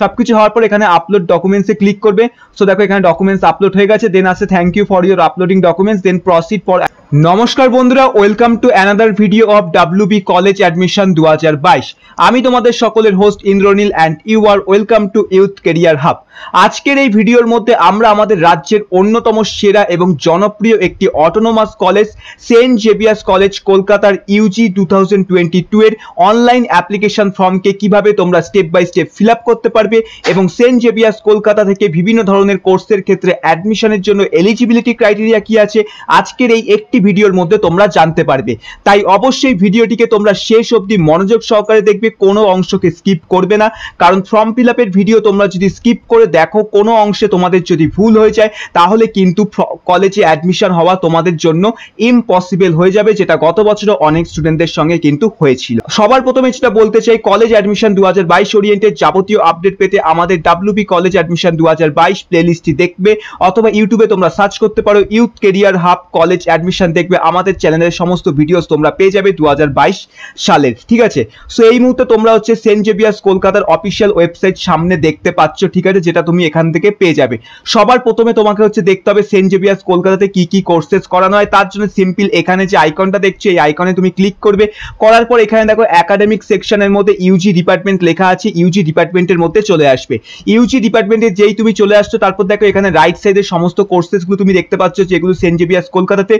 সবকিছু হওয়ার পর এখানে আপলোড ডকুমেন্টসে ক্লিক করবে। সো দেখো এখানে ডকুমেন্টস আপলোড হয়ে গেছে দেন আসে thank you for your uploading documents then proceed for নমস্কার বন্ধুরা welcome to another video of WB college admission দু হাজার বাইশ। আমি তোমাদের সকলের host Indranil and you are welcome to youth career hub আজকের এই ভিডিওর মধ্যে আমরা আমাদের রাজ্যের অন্যতম সেরা এবং জনপ্রিয় একটি autonomous college saint Xavier's college কলকাতার UG two thousand twenty two এর অনলাইন অ্যাপ্লিকেশন ফর্মকে কীভাবে তোমরা step by step fill up করতে পারবে এবং সেন্ট জেভিয়ার্স কলকাতা থেকে বিভিন্ন ধরনের কোর্সের ক্ষেত্রে অ্যাডমিশনের জন্য এলিজিবিলিটি ক্রাইটেরিয়া কি আছে? আজকের এই একটি ভিডিওর মধ্যে তোমরা জানতে পারবে। তাই অবশ্যই ভিডিওটিকে তোমরা শেষ অবধি মনোযোগ সহকারে দেখবে, কোনো অংশকে স্কিপ করবে না। কারণ ফর্ম ফিল আপের ভিডিও তোমরা যদি স্কিপ করে দেখো, কোনো অংশে তোমাদের যদি ভুল হয়ে যায়, তাহলে কিন্তু কলেজে অ্যাডমিশন হওয়া তোমাদের জন্য ইম্পসিবল হয়ে যাবে, যেটা গত বছরও অনেক স্টুডেন্টদের সঙ্গে কিন্তু হয়েছিল। সবার প্রথমে যেটা বলতে চাই কলেজ অ্যাডমিশন দু হাজার বাইশ ওরিয়েন্টের যাবতীয় আপডেট পেতে আমাদের ডাব্লিউবি কলেজ অ্যাডমিশন দু হাজার বাইশ প্লেলিস্টটি দেখবে, অথবা ইউটিউবে তোমরা সার্চ করতে পারো youth career hub college admission দেখবে আমাদের চ্যানেলের সমস্ত ভিডিওস তোমরা পেয়ে যাবে দু হাজার বাইশ সালের, ঠিক আছে? সো এই মুহূর্তে তোমরা হচ্ছে সেন্ট জেভিয়ার্স কলকাতার অফিসিয়াল ওয়েবসাইট সামনে দেখতে পাচ্ছ, ঠিক আছে? যেটা তুমি এখান থেকে পেয়ে যাবে। সবার প্রথমে তোমাকে হচ্ছে দেখতে হবে সেন্ট জেভিয়ার্স কলকাতাতে কি কি কোর্সেস করানো হয়। তার জন্য সিম্পল এখানে যে আইকনটা দেখছ, এই আইকনে তুমি ক্লিক করবে। করার পর এখানে দেখো একাডেমিক সেকশনের মধ্যে ইউজি ডিপার্টমেন্ট লেখা আছে। ইউজি ডিপার্টমেন্টের মধ্যে চলে আসবে। ইউজি ডিপার্টমেন্টে যেই তুমি চলে আসছো, তারপর দেখো এখানে রাইট সাইডের সমস্ত কোর্সেসগুলো তুমি দেখতে পাচ্ছ, যেগুলো সেন্ট জেভিয়ার্স কলকাতাতে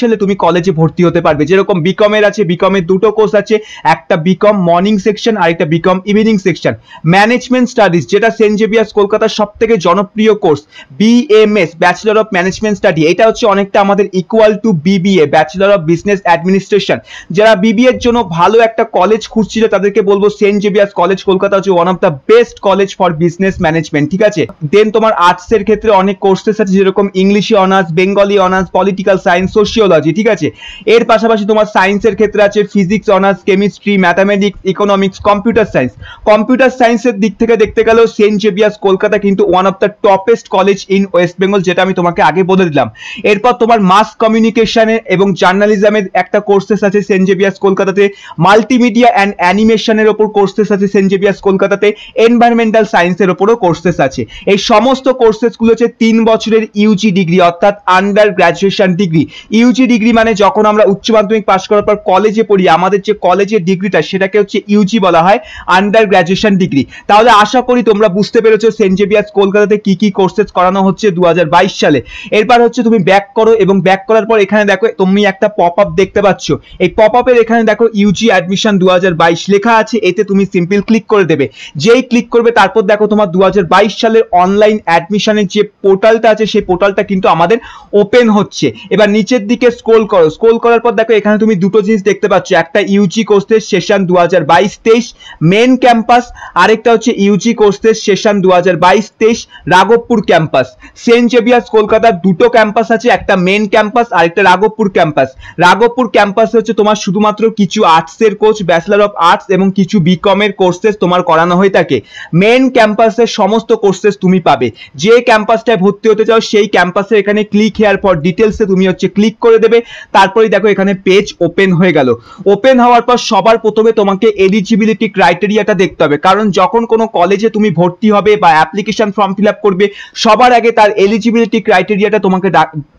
সালে তুমি কলেজে ভর্তি হতে পারবে। যেরকম বিকমের আছে বিকমের দুটো কোর্স আছে, একটা বিকম মর্নিং সেকশন আর একটা BCom evening section management studies যেটা সেন্ট জেভিয়ার্স কলকাতার সব থেকে জনপ্রিয় course BMS bachelor of management study এটা হচ্ছে অনেকটা আমাদের equal to BBA bachelor of business administration যারা বিবিএর জন্য ভালো একটা কলেজ খুঁজছিল, তাদেরকে বলব সেন্ট জেভিয়ার্স কলেজ কলকাতা হচ্ছে one of the best college for business management ঠিক আছে? দেন তোমার আর্টসের ক্ষেত্রে অনেক কোর্সেস আছে, যেরকম ইংলিশে honours Bengali honours political science sociology ঠিক আছে? এর পাশাপাশি তোমার সায়েন্সের ক্ষেত্রে আছে physics honours chemistry mathematics economics computer science computer সায়েন্সের দিক থেকে দেখতে গেলেও সেন্ট জেভিয়ার্স কলকাতা কিন্তু one of the toppest college in West Bengal যেটা আমি তোমাকে আগে বলে দিলাম। এরপর তোমার মাস কমিউনিকেশনে এবং জার্নালিজমের একটা কোর্সেস আছে সেন্ট জেভিয়ার্স কলকাতাতে। মাল্টিমিডিয়া অ্যান্ড অ্যানিমেশনের ওপর কোর্সেস আছে সেন্ট জেভিয়ার্স কলকাতাতে। এনভায়রনমেন্টাল সায়েন্সের ওপরও কোর্সেস আছে। এই সমস্ত কোর্সেসগুলো হচ্ছে তিন বছরের ইউজি ডিগ্রি অর্থাৎ under graduation degree UG degree মানে যখন আমরা উচ্চ মাধ্যমিক পাশ করার পর কলেজে পড়ি, আমাদের যে কলেজের ডিগ্রিটা সেটাকে হচ্ছে ইউজি বলা হয় আন্ডার গ্র্যাজুয়েশন ডিগ্রি তাহলে আশা করি তোমরা বুঝতে পেরেছ সেন্ট জেভিয়ার্স কলকাতাতে কি কি কোর্সেস করানো হচ্ছে দু সালে। এরপর হচ্ছে তুমি ব্যাক করো এবং ব্যাক করার পর এখানে দেখো তুমি একটা পপ আপ দেখতে পাচ্ছ। এই পপ আপের এখানে দেখো ইউজি অ্যাডমিশন দু হাজার বাইশ লেখা আছে, এতে তুমি সিম্পল ক্লিক করে দেবে। যেই ক্লিক করবে, তারপর দেখো তোমার দু হাজার বাইশ সালের অনলাইন অ্যাডমিশনের যে পোর্টালটা আছে, সেই পোর্টালটা কিন্তু আমাদের ওপেন হচ্ছে। এবার নিচের দিকে স্ক্রোল করো। স্ক্রোল করার পর দেখো, এখানে তুমি দুটো জিনিস দেখতে পাচ্ছ। একটা ইউজি কোর্সের সেশন দু হাজার বাইশ তেইশ মেন ক্যাম্পাস আরেকটা হচ্ছে ইউজি কোর্সের সেশন দু হাজার বাইশ তেইশ, রাঘবপুর ক্যাম্পাস সেন্ট জেভিয়ার্স কলকাতার দুটো ক্যাম্পাস আছে, একটা মেন ক্যাম্পাস আর একটা রাঘবপুর ক্যাম্পাস রাঘবপুর ক্যাম্পাসে হচ্ছে তোমার শুধুমাত্র কিছু আর্টসের কোর্স ব্যাচেলার অফ আর্টস এবং কিছু বিকমের কোর্সেস তোমার করানো হয়ে থাকে। মেন ক্যাম্পাসের সমস্ত কোর্সেস তুমি পাবে। যে ক্যাম্পাসটায় ভর্তি হতে চাও, সেই ক্যাম্পাসে এখানে ক্লিক হেয়ার পর ডিটেলসে তুমি হচ্ছে ক্লিক করে দেবে। তারপরে দেখো এখানে পেজ ওপেন হয়ে গেল। ওপেন হওয়ার পর সবার প্রথমে তোমাকে এলিজিবিলিটি ক্রাইটেরিয়াটা দেখতে হবে। কারণ যখন কোনো কলেজে তুমি ভর্তি হবে বা অ্যাপ্লিকেশন ফর্ম ফিল করবে, সবার আগে তার এলিজিবিলিটি ক্রাইটেরিয়াটা তোমাকে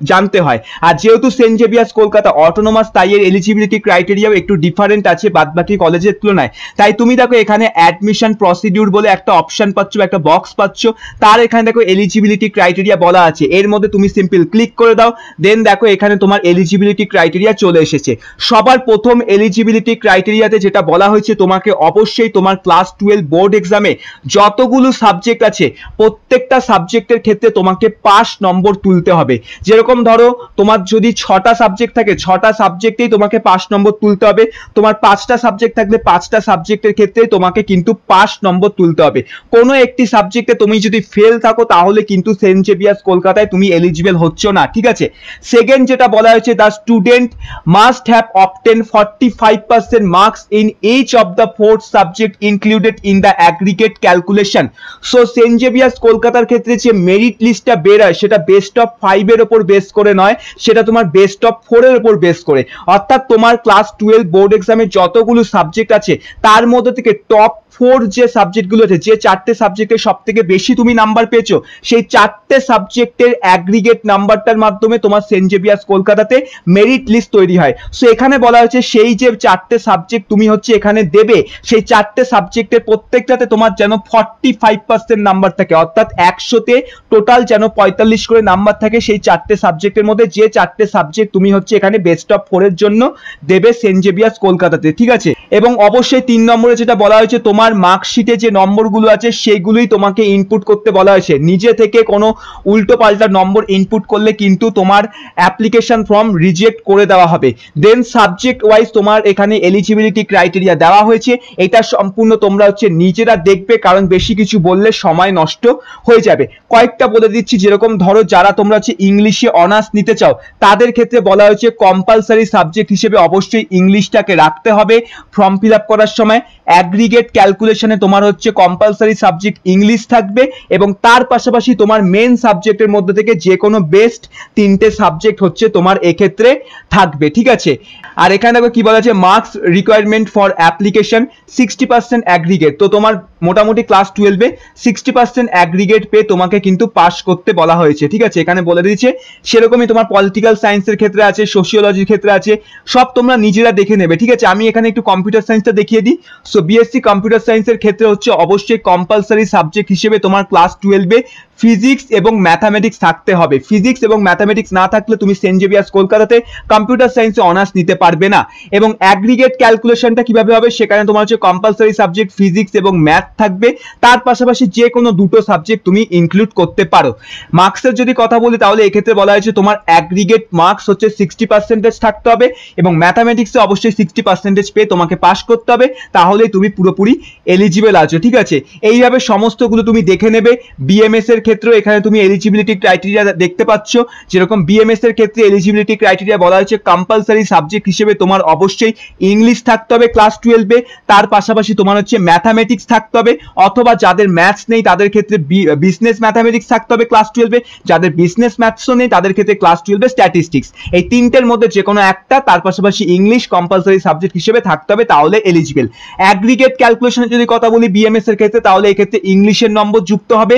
জানতে হয়। আর যেহেতু সেন্ট জেভিয়ার্স কলকাতা অটোনোমাস তাই এর এলিজিবিলিটি ক্রাইটেরিয়াও একটু ডিফারেন্ট আছে বাদবাকি কলেজের তুলনায়। তাই তুমি দেখো এখানে অ্যাডমিশন প্রসিডিউর বলে একটা অপশন পাচ্ছ, একটা বক্স পাচ্ছ। তার এখানে দেখো এলিজিবিলিটি ক্রাইটেরিয়া বলা আছে। এর মধ্যে তুমি সিম্পল ক্লিক করে দাও। দেন দেখো এখানে তোমার এলিজিবিলিটি ক্রাইটেরিয়া চলে এসেছে। সবার প্রথম এলিজিবিলিটি ক্রাইটেরিয়াতে যেটা বলা হয়েছে, তোমাকে অবশ্যই তোমার ক্লাস টুয়েলভ বোর্ড এক্সামে যতগুলো সাবজেক্ট আছে, প্রত্যেকটা সাবজেক্টের ক্ষেত্রে তোমাকে পাস নম্বর তুলতে হবে। যেরকম ধরো, তোমার যদি ছটা সাবজেক্ট থাকে, ছটা সাবজেক্টেই তোমাকে পাস নম্বর তুলতে হবে। তোমার পাঁচটা সাবজেক্ট থাকলে পাঁচটা সাবজেক্টের ক্ষেত্রে তোমাকে কিন্তু পাস নম্বর তুলতে হবে। কোনো একটি সাবজেক্টে তুমি যদি ফেল থাকো, তাহলে কিন্তু সেন্ট জেভিয়ার্স কলকাতায় তুমি এলিজিবল হচ্ছ না, ঠিক আছে? সেকেন্ড সেকেন্ড যেটা বলা হয়েছে the student must have obtain forty five percent marks in each of the fourth subject included in the aggregate calculation so saint Xavier's কলকাতার ক্ষেত্রে যে মেরিট লিস্টটা বের হয়, সেটা বেস্ট অফ ফাইভের ওপর বেস করে নয়, সেটা তোমার বেস্ট অফ ফোরের ওপর বেস করে। অর্থাৎ তোমার ক্লাস টুয়েলভ বোর্ড এক্সামে যতগুলো সাবজেক্ট আছে, তার মধ্যে থেকে টপ ফোর যে সাবজেক্টগুলো আছে, যে চারটে সাবজেক্টে সব থেকে বেশি তুমি নাম্বার পেয়েছ, সেই চারটে সাবজেক্টের অ্যাগ্রিগেট নাম্বারটার মাধ্যমে তোমার সেন্ট জেভিয়ার্স কলকাতাতে মেরিট লিস্ট তৈরি হয়। সো এখানে বলা হয়েছে, সেই যে চারটে সাবজেক্ট তুমি হচ্ছে এখানে দেবে, সেই চারটে সাবজেক্টের প্রত্যেকটাতে তোমার যেন ফর্টি ফাইভ পার্সেন্ট নাম্বার থাকে। অর্থাৎ একশোতে টোটাল যেন পঁয়তাল্লিশ করে নাম্বার থাকে সেই চারটে সাবজেক্টের মধ্যে। যে চারটে সাবজেক্ট তুমি হচ্ছে এখানে বেস্ট অফ ফোরের জন্য দেবে সেন্ট জেভিয়ার্স কলকাতাতে, ঠিক আছে? এবং অবশ্যই তিন নম্বরে যেটা বলা হয়েছে, তোমার মার্কশিটে যে নম্বরগুলো আছে, সেগুলোই তোমাকে ইনপুট করতে বলা হয়েছে। নিজে থেকে কোনো উল্টো পাল্টা নম্বর ইনপুট করলে কিন্তু তোমার অ্যাপ্লিকেশন ফর্ম রিজেক্ট করে দেওয়া হবে। দেন সাবজেক্ট ওয়াইজ তোমার এখানে এলিজিবিলিটি ক্রাইটেরিয়া দেওয়া হয়েছে। এটা সম্পূর্ণ তোমরা হচ্ছে নিজেরা দেখবে, কারণ বেশি কিছু বললে সময় নষ্ট হয়ে যাবে। কয়েকটা বলে দিচ্ছি, যেরকম ধরো যারা তোমরা হচ্ছে ইংলিশে অনার্স নিতে চাও, তাদের ক্ষেত্রে বলা হয়েছে কম্পালসারি সাবজেক্ট হিসেবে অবশ্যই ইংলিশটাকে রাখতে হবে। ফর্ম ফিল করার সময়। অ্যাগ্রিগেট ক্যালকুলেশনে তোমার হচ্ছে কম্পালসারি সাবজেক্ট ইংলিশ থাকবে এবং তার পাশাপাশি তোমার মেন সাবজেক্টের মধ্যে থেকে যে কোনো বেস্ট তিনটে সাবজেক্ট হচ্ছে তোমার এক্ষেত্রে থাকবে, ঠিক আছে? আর এখানে দেখো কি বলা আছে marks requirement for application sixty percent aggregate তো তোমার মোটামুটি ক্লাস টুয়েলভে সিক্সটি পার্সেন্ট অ্যাগ্রিগেট পেয়ে তোমাকে কিন্তু পাস করতে বলা হয়েছে, ঠিক আছে? এখানে বলে দিয়েছে, সেরকমই তোমার পলিটিক্যাল সায়েন্সের ক্ষেত্রে আছে সোশিওলজির ক্ষেত্রে আছে, সব তোমরা নিজেরা দেখে নেবে, ঠিক আছে? আমি এখানে একটু কম্পিউটার সায়েন্সটা দেখিয়ে দিই। সো বিএসসি কম্পিউটার সায়েন্সের ক্ষেত্রে হচ্ছে অবশ্যই কম্পালসারি সাবজেক্ট হিসেবে তোমার ক্লাস টুয়েলভে ফিজিক্স এবং ম্যাথামেটিক্স থাকতে হবে। ফিজিক্স এবং ম্যাথামেটিক্স না থাকলে তুমি সেন্ট জেভিয়ার্স কলকাতাতে কম্পিউটার সায়েন্সে অনার্স নিতে পারবে না। এবং অ্যাগ্রিগেট ক্যালকুলেশনটা কীভাবে হবে সেখানে তোমার হচ্ছে কম্পালসারি সাবজেক্ট ফিজিক্স এবং ম্যাথ থাকবে। তার পাশাপাশি যে কোনো দুটো সাবজেক্ট তুমি ইনক্লুড করতে পারো। মার্কসের যদি কথা বলি তাহলে এক্ষেত্রে বলা হয়েছে তোমার অ্যাগ্রিগেট মার্কস হচ্ছে সিক্সটি পার্সেন্টেজ থাকতে হবে এবং ম্যাথামেটিক্সে অবশ্যই সিক্সটি পার্সেন্টেজ পেয়ে তোমাকে পাস করতে হবে। তাহলেই তুমি পুরোপুরি এলিজিবল আছো, ঠিক আছে? এইভাবে সমস্তগুলো তুমি দেখে নেবে। বিএমএস এর ক্ষেত্রেও এখানে তুমি এলিজিবিলিটি ক্রাইটেরিয়া দেখতে পাচ্ছ। যেরকম বিএমএস এর ক্ষেত্রে এলিজিবিলিটি ক্রাইটেরিয়া বলা হয়েছে কম্পালসারি সাবজেক্ট হিসেবে তোমার অবশ্যই ইংলিশ থাকতে হবে ক্লাস টুয়েলভে তার পাশাপাশি তোমার হচ্ছে ম্যাথামেটিক্স থাকতে হবে, অথবা যাদের ম্যাথস নেই তাদের ক্ষেত্রে বিজনেস ম্যাথামেটিক্স থাকতে হবে ক্লাস টুয়েলভে যাদের বিজনেস ম্যাথসও নেই তাদের ক্ষেত্রে ক্লাস টুয়েলভে স্ট্যাটিস্টিক্স এই তিনটের মধ্যে যে কোনো একটা, তার পাশাপাশি ইংলিশ কম্পালসারি সাবজেক্ট হিসেবে থাকতে হবে, তাহলে এলিজিবল অ্যাগ্রিগেট ক্যালকুলেশনের যদি কথা বলি বিএমএস এর ক্ষেত্রে, তাহলে এক্ষেত্রে ইংলিশের নম্বর যুক্ত হবে।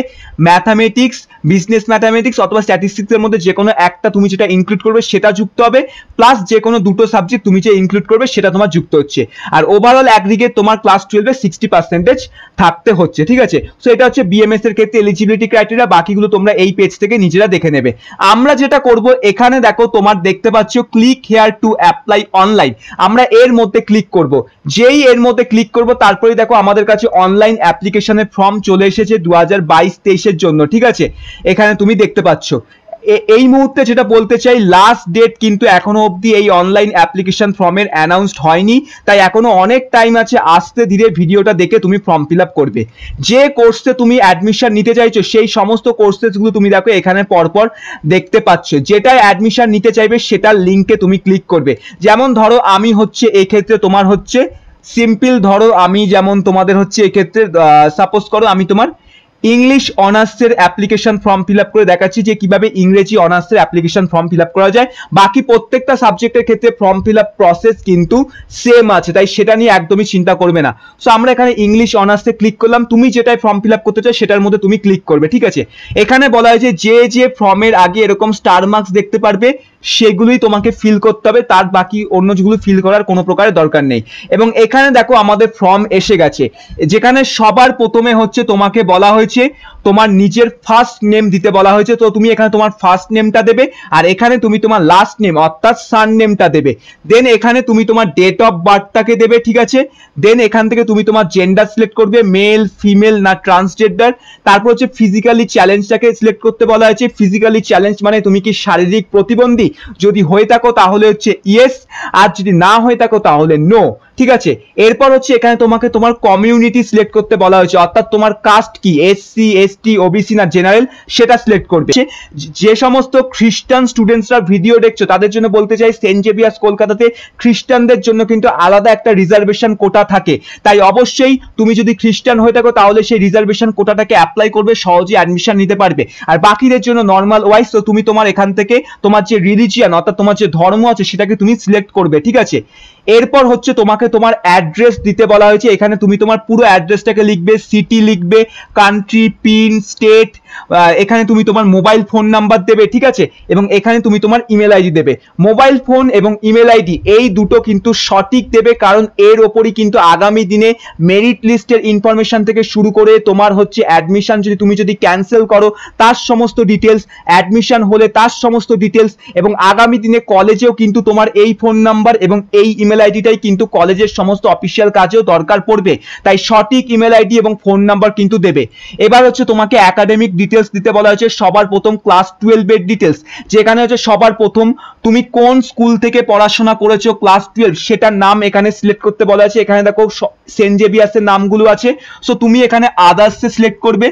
ম্যাথামেটিক্স mathematics বিজনেস ম্যাথামেটিক্স অথবা স্ট্যাটিস্টিক্সের মধ্যে যে কোনো একটা তুমি যেটা ইনক্লুড করবে সেটা যুক্ত হবে প্লাস যে কোনো দুটো সাবজেক্ট তুমি যে ইনক্লুড করবে সেটা তোমার যুক্ত হচ্ছে। আর ওভারঅল অ্যাগ্রিগেট তোমার ক্লাস টুয়েলভে সিক্সটি পার্সেন্টেজ থাকতে হচ্ছে, ঠিক আছে? সো এটা হচ্ছে বিএমএস এর ক্ষেত্রে এলিজিবিলিটি ক্রাইটেরিয়া বাকিগুলো তোমরা এই পেজ থেকে নিজেরা দেখে নেবে। আমরা যেটা করব, এখানে দেখো তোমার দেখতে পাচ্ছ click here to apply online আমরা এর মধ্যে ক্লিক করব। যেই এর মধ্যে ক্লিক করব তারপরে দেখো আমাদের কাছে অনলাইন অ্যাপ্লিকেশনের ফর্ম চলে এসেছে দু হাজার বাইশ তেইশের জন্য, ঠিক আছে? এখানে তুমি দেখতে পাচ্ছ। এই মুহূর্তে যেটা বলতে চাই লাস্ট ডেট কিন্তু এখনও অবধি এই অনলাইন অ্যাপ্লিকেশন ফর্মের অ্যানাউন্সড হয়নি। তাই এখনও অনেক টাইম আছে, আস্তে ধীরে ভিডিওটা দেখে তুমি ফর্ম ফিল করবে। যে কোর্সে তুমি অ্যাডমিশন নিতে চাইছো, সেই সমস্ত কোর্সেসগুলো তুমি দেখো এখানে পরপর দেখতে পাচ্ছ। যেটাই অ্যাডমিশন নিতে চাইবে, সেটার লিঙ্কে তুমি ক্লিক করবে। যেমন ধরো, আমি হচ্ছে এই ক্ষেত্রে তোমার হচ্ছে সিম্পল ধরো, আমি যেমন তোমাদের হচ্ছে এক্ষেত্রে সাপোজ করো, আমি তোমার ইংলিশ অনার্সের অ্যাপ্লিকেশন ফর্ম ফিল আপ করে দেখাচ্ছি যে কীভাবে ইংরেজি অনার্সের অ্যাপ্লিকেশন ফর্ম ফিল আপ করা যায়। বাকি প্রত্যেকটা সাবজেক্টের ক্ষেত্রে ফর্ম ফিল আপ প্রসেস কিন্তু সেম আছে, তাই সেটা নিয়ে একদমই চিন্তা করবে না। সো আমরা এখানে ইংলিশ অনার্সে ক্লিক করলাম। তুমি যেটাই ফর্ম ফিল আপ করতে চাও, সেটার মধ্যে তুমি ক্লিক করবে, ঠিক আছে? এখানে বলা হয়েছে যে যে ফর্মের আগে এরকম স্টার মার্কস দেখতে পারবে সেগুলোই তোমাকে ফিল করতে হবে, তার বাকি অন্য যেগুলো ফিল করার কোনো প্রকারের দরকার নেই। এবং এখানে দেখো আমাদের ফর্ম এসে গেছে। যেখানে সবার প্রথমে হচ্ছে তোমাকে বলা হয়েছে তোমার নিজের ফার্স্ট নেম দিতে বলা হয়েছে। তো তুমি এখানে তোমার ফার্স্ট নেমটা দেবে আর এখানে তুমি তোমার লাস্ট নেম অর্থাৎ সান নেমটা দেবে। দেন এখানে তুমি তোমার ডেট অফ বার্থটাকে দেবে, ঠিক আছে? দেন এখান থেকে তুমি তোমার জেন্ডার সিলেক্ট করবে মেল ফিমেল না ট্রান্সজেন্ডার তারপর হচ্ছে ফিজিক্যালি চ্যালেঞ্জটাকে সিলেক্ট করতে বলা হয়েছে। ফিজিক্যালি চ্যালেঞ্জ মানে তুমি কি শারীরিক প্রতিবন্ধী? যদি হয়ে থাকো তাহলে হচ্ছে ইয়েস আর যদি না হয়ে থাকো তাহলে নো ঠিক আছে? এরপর হচ্ছে এখানে তোমাকে তোমার কমিউনিটি সিলেক্ট করতে বলা হয়েছে। অর্থাৎ তোমার কাস্ট কি? এসসি এসটি ওবিসি না জেনারেল সেটা সিলেক্ট করবে। যে- সমস্ত খ্রিস্টান স্টুডেন্টসরা ভিডিও দেখছ, তাদের জন্য বলতে চাই সেন্ট জেভিয়ার্স কলকাতাতে খ্রিস্টানদের জন্য কিন্তু আলাদা একটা রিজার্ভেশন কোটা থাকে। তাই অবশ্যই তুমি যদি খ্রিস্টান হয়ে থাকো, তাহলে সেই রিজার্ভেশন কোটাটাকে অ্যাপ্লাই করবে সহজে অ্যাডমিশন নিতে পারবে। আর বাকিদের জন্য নর্মাল ওয়াইজ তো তুমি তোমার এখান থেকে তোমার যে রিলিজিয়ান অর্থাৎ তোমার যে ধর্ম আছে, সেটাকে তুমি সিলেক্ট করবে, ঠিক আছে? এরপর হচ্ছে তোমাকে তোমার অ্যাড্রেস দিতে বলা হয়েছে। এখানে তুমি তোমার পুরো অ্যাড্রেসটাকে লিখবে সিটি লিখবে কান্ট্রি পিন স্টেট এখানে তুমি তোমার মোবাইল ফোন নাম্বার দেবে, ঠিক আছে? এবং এখানে তুমি তোমার ইমেল আইডি দেবে। মোবাইল ফোন এবং ইমেল আইডি এই দুটো কিন্তু সঠিক দেবে কারণ এর ওপরই কিন্তু আগামী দিনে মেরিট লিস্টের ইনফরমেশন থেকে শুরু করে তোমার হচ্ছে অ্যাডমিশন যদি তুমি যদি ক্যান্সেল করো, তার সমস্ত ডিটেলস অ্যাডমিশন হলে তার সমস্ত ডিটেলস এবং আগামী দিনে কলেজেও কিন্তু তোমার এই ফোন নাম্বার এবং এই ইমেল আইডিটাই কিন্তু কলেজের সমস্ত অফিসিয়াল কাজেও দরকার পড়বে। তাই সঠিক ইমেল আইডি এবং ফোন নাম্বার কিন্তু দেবে। এবার হচ্ছে তোমাকে একাডেমিক ডিটেলস দিতে বলা হয়েছে, সবার প্রথম ক্লাস টুয়েলভের ডিটেলস যেখানে হচ্ছে সবার প্রথম তুমি কোন স্কুল থেকে পড়াশোনা করেছ ক্লাস টুয়েলভ সেটার নাম এখানে সিলেক্ট করতে বলা হয়েছে। এখানে দেখো সেন্ট জেভিয়ার্সের নামগুলো আছে। সো তুমি এখানে আদার্সে সিলেক্ট করবে।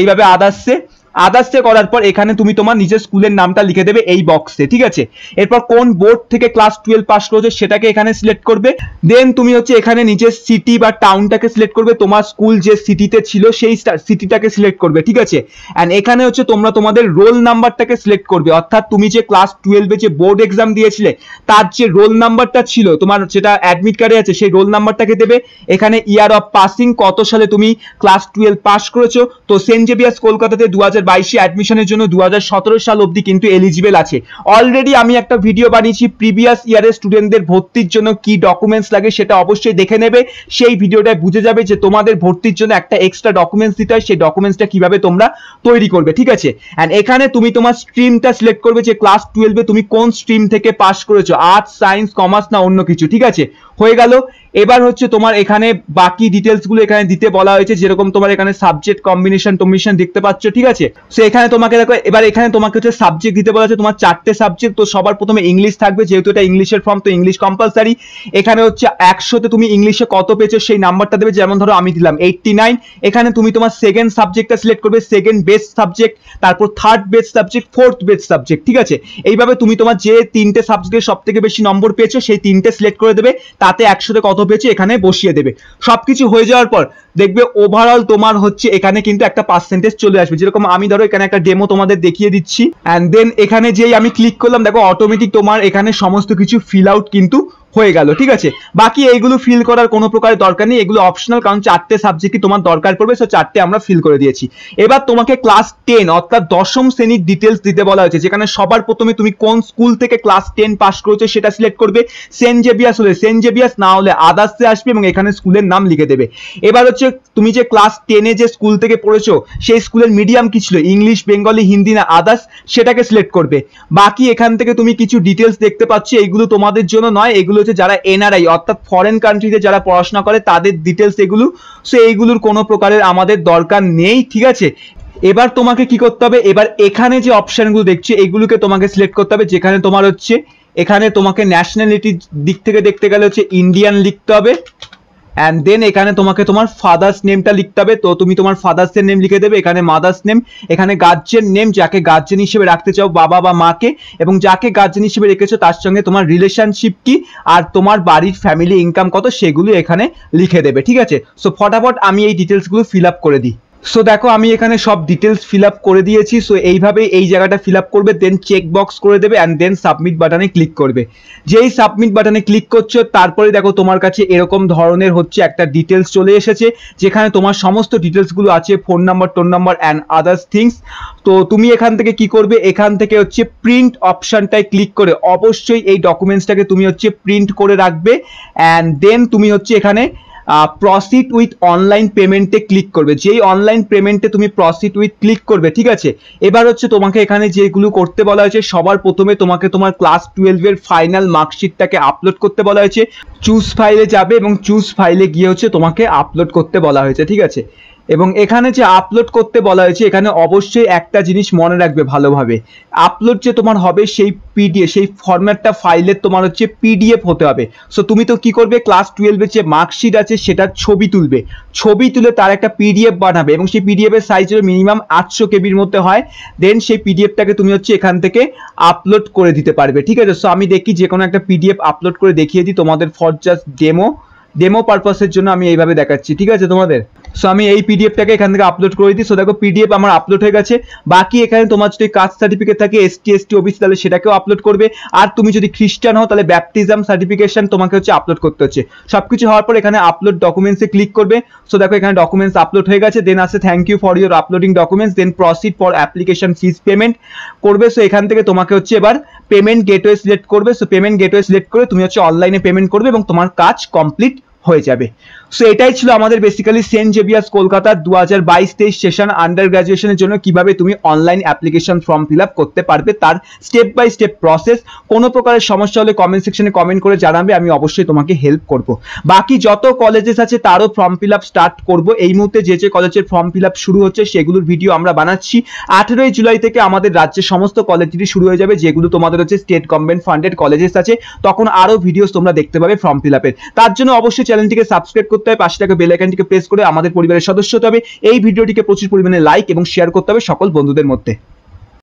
এইভাবে আদার্সে আদার্সে করার পর এখানে তুমি তোমার নিজের স্কুলের নামটা লিখে দেবে এই বক্সে ঠিক আছে? এরপর কোন বোর্ড থেকে ক্লাস টুয়েলভ পাস করেছ সেটাকে এখানে সিলেক্ট করবে। দেন তুমি হচ্ছে এখানে নিজের সিটি বা টাউনটাকে সিলেক্ট করবে, তোমার স্কুল যে সিটিতে ছিল সেই সিটিটাকে সিলেক্ট করবে, ঠিক আছে? অ্যান্ড এখানে হচ্ছে তোমরা তোমাদের রোল নাম্বারটাকে সিলেক্ট করবে। অর্থাৎ তুমি যে ক্লাস টুয়েলভে যে বোর্ড এক্সাম দিয়েছিলে, তার যে রোল নাম্বারটা ছিল, তোমার যেটা অ্যাডমিট কার্ডে আছে, সেই রোল নাম্বারটাকে দেবে। এখানে ইয়ার অফ পাসিং কত সালে তুমি ক্লাস টুয়েলভ পাস করেছ? তো সেন্ট জেভিয়ার্স কলকাতাতে দু হাজার বাইশে অ্যাডমিশনের জন্য দু হাজার সতেরো সাল অবধি কিন্তু এলিজিবল আছে। অলরেডি আমি একটা ভিডিও বানিয়েছি প্রিভিয়াস ইয়ারের স্টুডেন্টদের ভর্তির জন্য কি ডকুমেন্টস লাগে সেটা অবশ্যই দেখে নেবে। সেই ভিডিওটায় বুঝে যাবে যে তোমাদের ভর্তির জন্য একটা এক্সট্রা ডকুমেন্টস দিতে হয়, সেই ডকুমেন্টসটা কীভাবে তোমরা তৈরি করবে, ঠিক আছে? অ্যান্ড এখানে তুমি তোমার স্ট্রিমটা সিলেক্ট করবে যে ক্লাস টুয়েলভে তুমি কোন স্ট্রিম থেকে পাস করেছ আর্টস সায়েন্স কমার্স না অন্য কিছু, ঠিক আছে? হয়ে গেল। এবার হচ্ছে তোমার এখানে বাকি ডিটেলসগুলো এখানে দিতে বলা হয়েছে, যেরকম তোমার এখানে সাবজেক্ট কম্বিনেশন টম্বিনেশন দেখতে পাচ্ছ, ঠিক আছে? সো এখানে তোমাকে দেখো, এবার এখানে তোমাকে হচ্ছে সাবজেক্ট দিতে বলা হয়েছে, তোমার চারটে সাবজেক্ট তো সবার প্রথমে ইংলিশ থাকবে, যেহেতু এটা ইংলিশের ফর্ম তো ইংলিশ কম্পালসারি এখানে হচ্ছে একশোতে তুমি ইংলিশে কত পেয়েছ, সেই নাম্বারটা দেবে, যেমন ধরো আমি দিলাম এইটটি নাইন এখানে তুমি তোমার সেকেন্ড সাবজেক্টটা সিলেক্ট করবে সেকেন্ড বেস্ট সাবজেক্ট তারপর third best subject fourth best subject ঠিক আছে? এইভাবে তুমি তোমার যে তিনটে সাবজেক্টে সব থেকে বেশি নম্বর পেয়েছ, সেই তিনটে সিলেক্ট করে দেবে, তাতে একশোতে কত পেয়েছ এখানে বসিয়ে দেবে। সবকিছু হয়ে যাওয়ার পর দেখবে ওভারঅল তোমার হচ্ছে এখানে কিন্তু একটা পার্সেন্টেজ চলে আসবে। যেরকম আমি ধরো এখানে একটা ডেমো তোমাদের দেখিয়ে দিচ্ছি। অ্যান্ড দেন এখানে যেই আমি ক্লিক করলাম, দেখো অটোমেটিক তোমার এখানে সমস্ত কিছু ফিল আউট কিন্তু হয়ে গেল, ঠিক আছে? বাকি এইগুলো ফিল করার কোনো প্রকার দরকার নেই। এগুলো অপশনাল কারণ চারটে সাবজেক্টই তোমার দরকার পড়বে সো চারটে আমরা ফিল করে দিয়েছি। এবার তোমাকে ক্লাস টেন অর্থাৎ দশম শ্রেণির ডিটেলস দিতে বলা হয়েছে, যেখানে সবার প্রথমে তুমি কোন স্কুল থেকে ক্লাস টেন পাস করেছ সেটা সিলেক্ট করবে। সেন্ট জেভিয়াস হলে সেন্ট জেভিয়াস না হলে আদার্সে আসবে এবং এখানে স্কুলের নাম লিখে দেবে। এবার হচ্ছে, তুমি যে ক্লাস টেনে যে স্কুল থেকে পড়েছো, সেই স্কুলের মিডিয়াম কি ছিল? ইংলিশ বেঙ্গলি হিন্দি না আদার্স সেটাকে সিলেক্ট করবে। বাকি এখান থেকে তুমি কিছু ডিটেলস দেখতে পাচ্ছ এইগুলো তোমাদের জন্য নয়, এগুলো হচ্ছে যারা এনআরআই অর্থাৎ ফরেন কান্ট্রিতে যারা পড়াশোনা করে, তাদের ডিটেলস এগুলো। সো এইগুলোর কোনো প্রকারের আমাদের দরকার নেই, ঠিক আছে? এবার তোমাকে কি করতে হবে? এবার এখানে যে অপশানগুলো দেখছি, এগুলোকে তোমাকে সিলেক্ট করতে হবে, যেখানে তোমার হচ্ছে, এখানে তোমাকে ন্যাশনালিটির দিক থেকে দেখতে গেলে হচ্ছে ইন্ডিয়ান লিখতে হবে। অ্যান্ড দেন এখানে তোমাকে তোমার ফাদার্স নেমটা লিখতে হবে। তো তুমি তোমার ফাদার্স এর নেম লিখে দেবে, এখানে মাদার্স নেম এখানে গার্জেন নেম যাকে গার্জেন হিসেবে রাখতে চাও বাবা বা মাকে, এবং যাকে গার্জেন হিসেবে রেখেছো তার সঙ্গে তোমার রিলেশনশিপ কি আর তোমার বাড়ির ফ্যামিলি ইনকাম কত, সেগুলো এখানে লিখে দেবে, ঠিক আছে? সো ফটাফট আমি এই ডিটেলসগুলো ফিল আপ করে দিই। সো দেখো, আমি এখানে সব ডিটেলস ফিল আপ করে দিয়েছি। সো এইভাবে এই জায়গাটা ফিল আপ করবে দেন চেক বক্স করে দেবে অ্যান্ড দেন সাবমিট বাটনে ক্লিক করবে। যেই সাবমিট বাটনে ক্লিক করছ, তারপরে দেখো তোমার কাছে এরকম ধরনের হচ্ছে একটা ডিটেলস চলে এসেছে, যেখানে তোমার সমস্ত ডিটেলসগুলো আছে phone number tone number and others things তো তুমি এখান থেকে কি করবে? এখান থেকে হচ্ছে প্রিন্ট অপশানটায় ক্লিক করে অবশ্যই এই ডকুমেন্টসটাকে তুমি হচ্ছে প্রিন্ট করে রাখবে অ্যান্ড দেন তুমি হচ্ছে এখানে প্রসিড উইথ অনলাইন পেমেন্টে ক্লিক করবে। যেই অনলাইন পেমেন্টে তুমি প্রসিড উইথ ক্লিক করবে, ঠিক আছে? এবার হচ্ছে তোমাকে এখানে যেগুলো করতে বলা হয়েছে, সবার প্রথমে তোমাকে তোমার ক্লাস টুয়েলভের ফাইনাল মার্কশিটটাকে আপলোড করতে বলা হয়েছে। চুজ ফাইলে যাবে এবং চুজ ফাইলে গিয়ে হচ্ছে তোমাকে আপলোড করতে বলা হয়েছে, ঠিক আছে? এবং এখানে যে আপলোড করতে বলা হয়েছে, এখানে অবশ্যই একটা জিনিস মনে রাখবে ভালোভাবে। আপলোড যে তোমার হবে সেই পিডিএফ সেই ফরম্যাটটা ফাইলের তোমার হচ্ছে পিডিএফ হতে হবে। সো তুমি তো কি করবে? ক্লাস টুয়েলভের যে মার্কশিট আছে, সেটার ছবি তুলবে। ছবি তুলে তার একটা পিডিএফ বানাবে এবং সেই পিডিএফ এর সাইজ মিনিমাম আটশো কেবির মধ্যে হয়। দেন সেই পিডিএফটাকে তুমি হচ্ছে এখান থেকে আপলোড করে দিতে পারবে। ঠিক আছে? সো আমি দেখি যে কোনো একটা পিডিএফ আপলোড করে দেখিয়ে দিই তোমাদের ফর জাস্ট ডেমো ডেমো পারপাসের জন্য আমি এইভাবে দেখাচ্ছি। ঠিক আছে তোমাদের? সো আমি এই পিডিএফটাকে এখান থেকে আপলোড করে দিই। সো দেখো পিডিএফ আমার আপলোড হয়ে গেছে। বাকি এখানে তোমার যদি কাস্ট সার্টিফিকেট থাকে এসটি এসটি ওবিসি তাহলে সেটাকেও আপলোড করবে। আর তুমি যদি খ্রিস্টান হও, তাহলে ব্যাপটিজম সার্টিফিকেশন তোমাকে হচ্ছে আপলোড করতে হচ্ছে। সবকিছু হওয়ার পর এখানে আপলোড ডকুমেন্টসে ক্লিক করবে। সো দেখো, এখানে ডকুমেন্টস আপলোড হয়ে গেছে। দেন আসে thank you for your uploading documents then proceed for application fees payment করবে। সো এখান থেকে তোমাকে হচ্ছে এবার পেমেন্ট গেটওয়ে সিলেক্ট করবে। সো পেমেন্ট গেটওয়ে সিলেক্ট করে তুমি হচ্ছে অনলাইনে পেমেন্ট করবে এবং তোমার কাজ কমপ্লিট হয়ে যাবে। সো এটাই ছিল আমাদের বেসিক্যালি সেন্ট জেভিয়ার্স কলকাতার দু হাজার বাইশ, তেইশ সেশন আন্ডার গ্রাজুয়েশনের জন্য কীভাবে তুমি online application form fill up করতে পারবে তার স্টেপ বাই স্টেপ প্রসেস কোনো প্রকারের সমস্যা হলে কমেন্ট সেকশনে কমেন্ট করে জানাবে, আমি অবশ্যই তোমাকে হেল্প করব। বাকি যত কলেজেস আছে, তারও ফর্ম ফিল আপ স্টার্ট করব। এই মুহূর্তে যে যে কলেজের ফর্ম ফিল আপ শুরু হচ্ছে, সেগুলোর ভিডিও আমরা বানাচ্ছি। আঠেরোই জুলাই থেকে আমাদের রাজ্যের সমস্ত কলেজেরই শুরু হয়ে যাবে, যেগুলো তোমাদের হচ্ছে স্টেট গভর্নমেন্ট ফান্ডেড কলেজেস আছে। তখন আরও ভিডিওস তোমরা দেখতে পাবে ফর্ম ফিল আপের তার জন্য অবশ্যই চ্যানেলটিকে সাবস্ক্রাইব করতে হবে, পাশে থাকা বেল আইকনটিকে প্রেস করে আমাদের পরিবারের সদস্য হতে হবে। এই ভিডিওটিকে প্রচুর পরিমাণে লাইক এবং শেয়ার করতে হবে সকল বন্ধুদের মধ্যে।